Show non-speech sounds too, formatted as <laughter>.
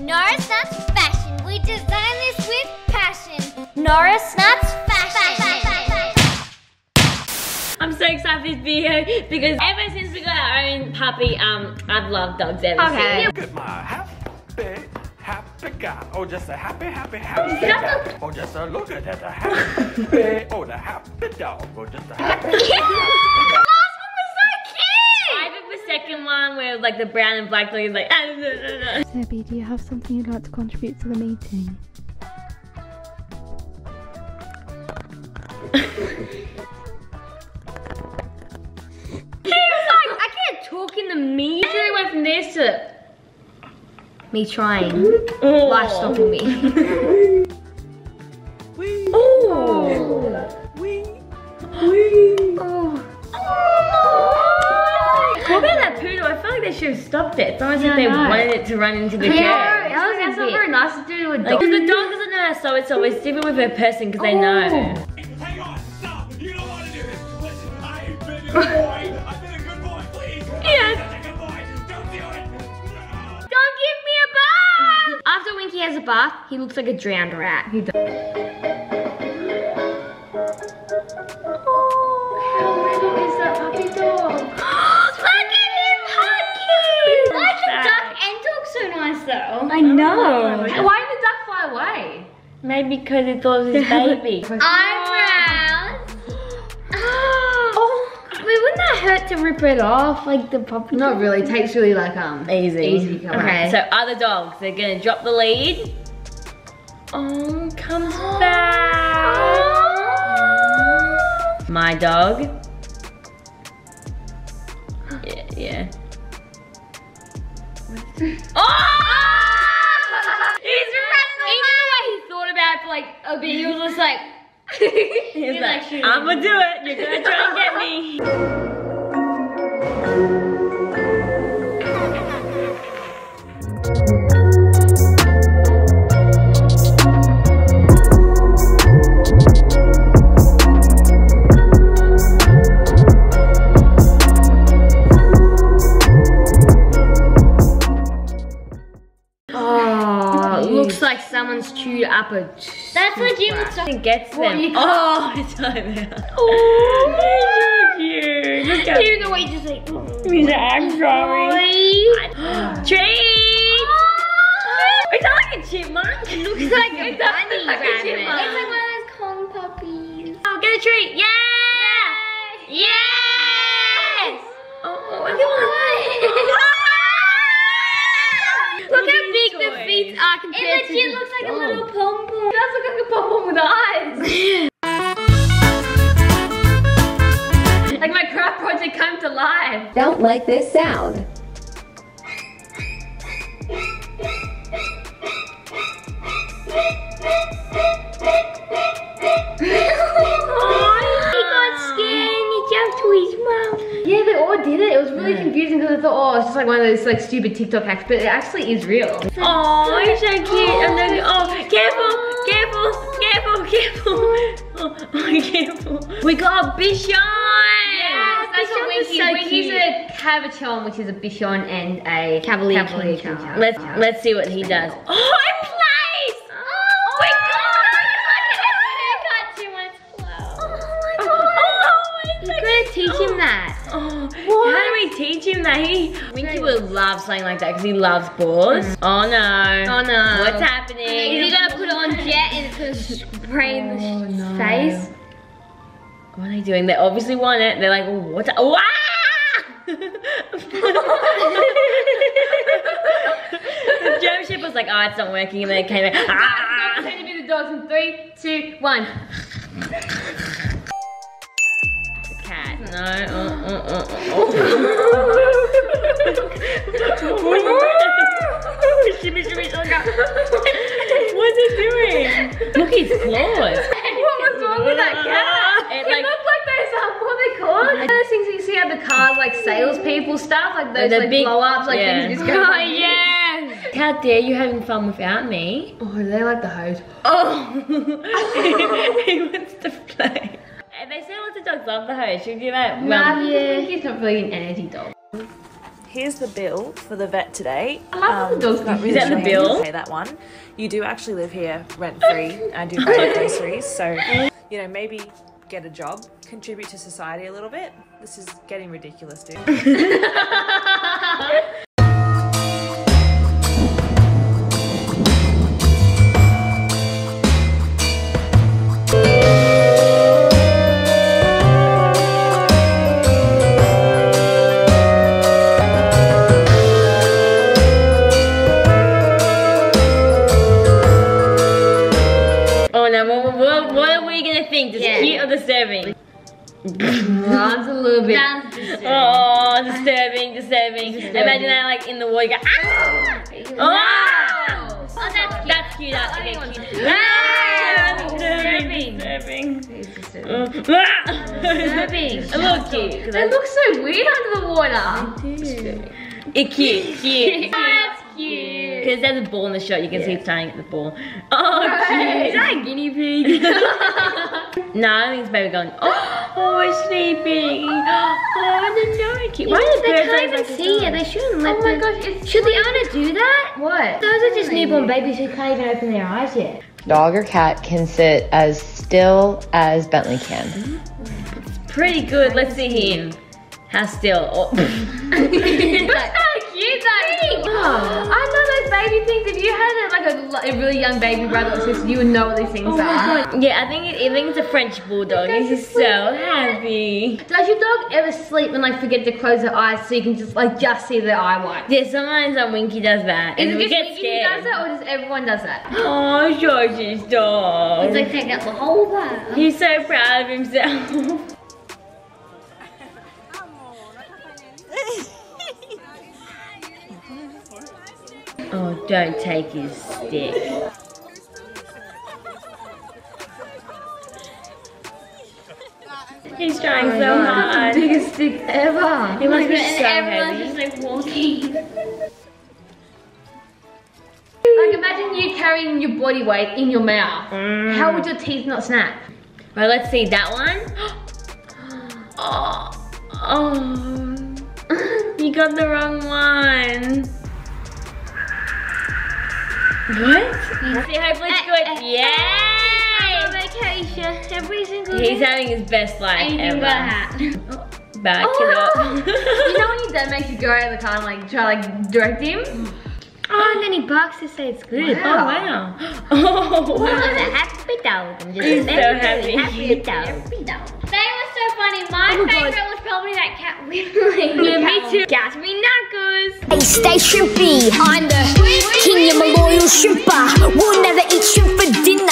Norris Nuts Fashion. We design this with passion. Norris Nuts Fashion. I'm so excited for this video because ever since we got our own puppy, um, I've loved dogs ever Okay. since. Look at my happy, happy guy. Oh, just a happy, happy, happy guy. Oh, just a look at that, a happy. <laughs> Oh, the happy dog. Oh, just a happy. <laughs> second one where like the brown and black dog is like. "Ah, no, no, no." Debbie, do you have something you'd like to contribute to the meeting? <laughs> He was like, I can't talk in the me. He went from this to me trying, life stopping me. <laughs> Oh. Oh. I feel like they should have stopped it. It's almost Yeah, like they I know. wanted it to run into the Yeah, curb. that was, that's not very nice to do to a Like, dog. 'cause the dog doesn't know how to sew it, so it's always different with a person because they know. Hang on, stop. You don't want to do this. Listen, I've been a good boy. <laughs> I've been a good boy. Please. Yes. I'm such a good boy. Don't do it. No. Don't give me a bath! After Winky has a bath, he looks like a drowned rat. He does. Oh, is that puppy dog? Look at him hugging! Why the duck and dog so nice though? I know. Why did the duck fly away? Maybe because it thought it was his <laughs> baby. <laughs> Eyebrows. <gasps> oh, wait, wouldn't that hurt to rip it off? Like the puppy? Not really. It takes really like um Easy. Easy to come Okay, out. so other dogs, they're gonna drop the lead. Oh, comes <gasps> back. My dog. <gasps> Yeah, yeah. Oh! He's running. Even the way he thought about it for like a bit, he was just like. <laughs> He's You're like, like, I'm gonna do it. You're gonna try and get me. <laughs> Oh, looks like someone's chewed up a. That's legit looks like. It gets them. you oh, it's time out. Oh, he's so cute. Look at Even the way you just like. He's I'm sorry. <gasps> Treat! <gasps> It's not like a chipmunk. It looks like a bunny like a rabbit. chipmunk. It's like one of those Kong puppies. Oh, get a treat. Yeah! Yes! Oh, look at Look how big the feet are compared It to legit the looks like a little pom pom. It does look like a pom pom with eyes. <laughs> like my craft project come to life. Don't like this sound. Like one of those like stupid TikTok hacks, but it actually is real. Oh, he's so cute. And then, oh, careful, careful, careful, careful. Oh, oh careful. We got a Bichon. Yes, that's what Bichon is Winky. so Winky's cute. a Cavachon, which is a Bichon and a Cavalier Cavalier Let's let's see what he does. Oh, Think he would love something like that because he loves balls. Oh no! Oh no. What's happening? Is he gonna put it on <laughs> Jet and it's gonna spray in the no. face? What are they doing? They obviously want it. They're like, what? Wow! the <laughs> German Shepherd was like, oh, it's not working, and then it came in. <laughs> Ah! It's gonna be the dogs in three, two, one. Cat, no. Uh, uh, uh, oh. Shimmy, shimmy. What's it doing? Look, his claws. What was wrong with that cat? It It, like- looked like those, um, what are they called? Those things that you see at the cars, like salespeople stuff, like those like big- blow ups, like yeah. things just go. Oh, yes. How dare you having fun without me? Oh, they like the hose. Oh, <laughs> <laughs> he wants to play. And they say lots of dogs love the hose. Should we do that? Nah, Well, yeah. He's not really an energy dog. Here's the bill for the vet today. Um, I love the dogs. not Is that the bill? Pay that one. You do actually live here rent free and do buy your groceries, so you know maybe get a job, contribute to society a little bit. This is getting ridiculous, dude. <laughs> <laughs> Oh no, what, what, what are we gonna think? Is Yeah. it cute or disturbing? <laughs> Runs a little bit. Sounds disturbing. Oh, disturbing, disturbing. Imagine that like in the water, you go, ah! Oh, Oh, that's cute. that's cute, that's Oh, okay, cute. Ah, Disturbing. disturbing, It's disturbing. disturbing. Ah! Disturbing. <laughs> A little cute. They look so weird under the water. It cute, cute. <laughs> That's cute. Because there's a ball in the shot, you can see it's trying at the ball. Oh, cute. Is that a guinea pig? <laughs> no, I think it's baby going, oh, oh, we're sleeping. Oh, they're so cute. Why do the They can't always even like see it. They shouldn't let Oh my the- gosh, it's Should the owner do that? What? Those are just newborn babies who can't even open their eyes yet. Dog or cat can sit as still as Bentley can. It's Pretty good. Let's see him. How still? Oh. <laughs> <laughs> Look how cute that is. Oh, I know those baby things. If you had a, like a, a really young baby brother or sister, you would know what these things are. yeah, I think it, I think it's a French bulldog. He's just so happy. Does your dog ever sleep and like forget to close their eyes so you can just like just see their eye white? Yeah, sometimes um, Winky does that, Is and it just get Winky scared. does that, or does everyone does that? <gasps> Oh, George's dog. It's like taking up the whole bar. He's so proud of himself. <laughs> oh, don't take his stick. He's trying oh so hard. Biggest stick ever. He must be so everyone's heavy. just like walking. Like imagine you carrying your body weight in your mouth. Mm. How would your teeth not snap? Right, let's see that one. <gasps> Oh, oh, <laughs> you got the wrong one. What? See, hopefully it's good. <laughs> Yay! vacation every single He's day. having his best life Anything ever. Oh. but a hat. Back Oh. it up. <laughs> you know when your dad makes you go out of the car and like try to like direct him? Oh, and then he barks to say it's good. Oh wow! <laughs> Oh Oh, wow! it's a happy dog. I'm just He's a so happy. happy dog. Happy dog. They were so funny. My Oh my God. favorite was probably that cat whittling. Yeah, me too. Gatsby Knuckles. Hey, stay shrimpy. I'm the king of a loyal shrimper. We'll never eat shrimp for dinner.